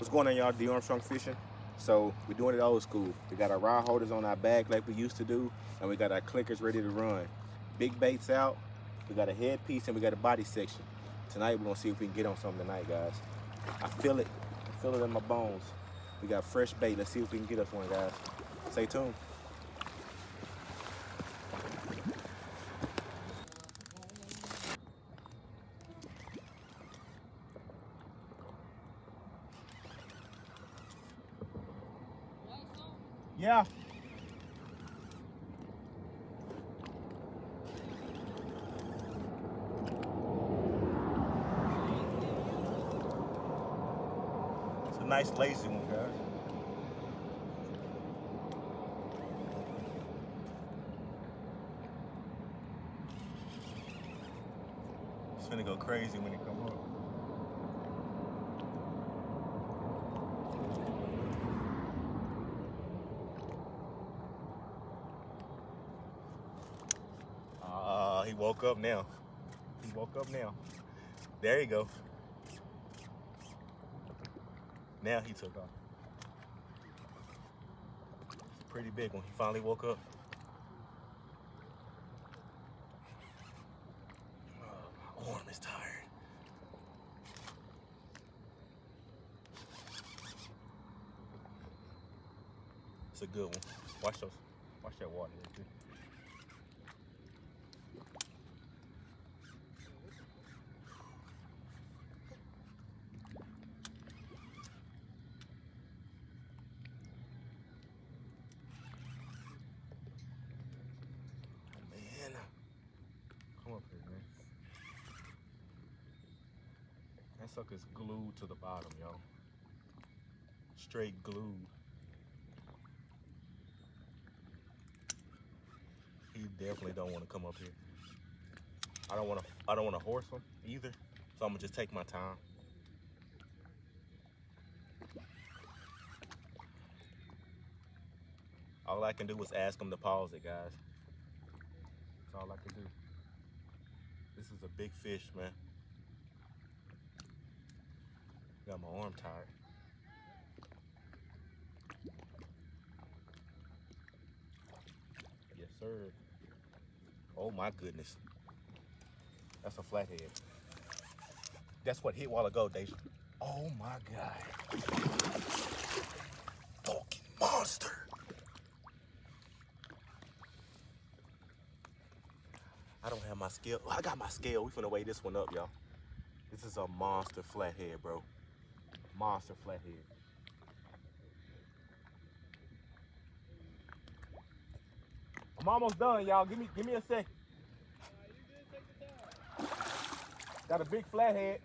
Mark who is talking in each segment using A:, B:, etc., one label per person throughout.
A: What's going on, y'all? D Armstrong Fishing. So we're doing it old school. We got our rod holders on our back like we used to do, and we got our clickers ready to run. Big baits out. We got a headpiece and we got a body section. Tonight we're gonna see if we can get on something tonight, guys. I feel it. I feel it in my bones. We got fresh bait. Let's see if we can get us one, guys. Stay tuned. Yeah. It's a nice lazy one, guys. It's gonna go crazy when it come up. He woke up now. He woke up now. There you go. Now he took off. Pretty big one. He finally woke up. Oh, my arm is tired. It's a good one. Watch those. Watch that water there too. Man, come up here, man. Sucker's glued to the bottom, yo. Straight glued. He definitely don't want to come up here. I don't want to. I don't want to horse him either. So I'm gonna just take my time. All I can do is ask him to pause it, guys. That's all I can do. This is a big fish, man. Got my arm tired. Yes, sir. Oh my goodness. That's a flathead. That's what hit while ago, Deja. Oh my God. Fucking monster. I don't have my scale. I got my scale. We finna weigh this one up, y'all. This is a monster flathead, bro. Monster flathead. I'm almost done, y'all. Give me, give me a sec. Got a big flathead.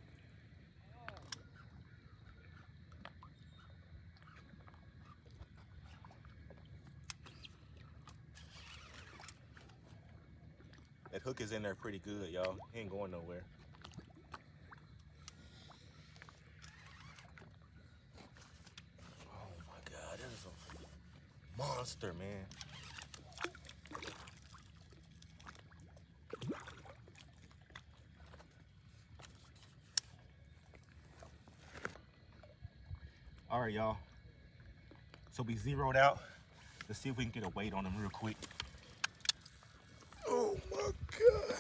A: That hook is in there pretty good, y'all. Ain't going nowhere. Oh my God, that is a monster, man. All right, y'all. So we zeroed out. Let's see if we can get a weight on him real quick. Oh my God.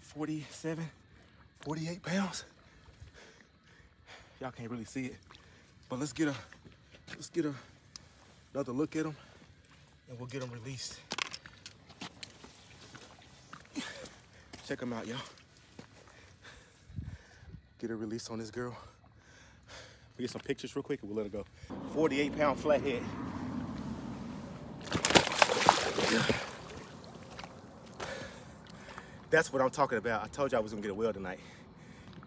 A: 47, 48 pounds. Y'all can't really see it, but let's get a, let's get a, another look at them and we'll get them released. Check them out, y'all. Get a release on this girl. We get some pictures real quick and we'll let her go. 48 pound flathead. That's what I'm talking about. I told you I was gonna get a whale tonight.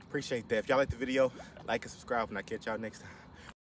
A: Appreciate that. If y'all like the video, like and subscribe and I'll catch y'all next time.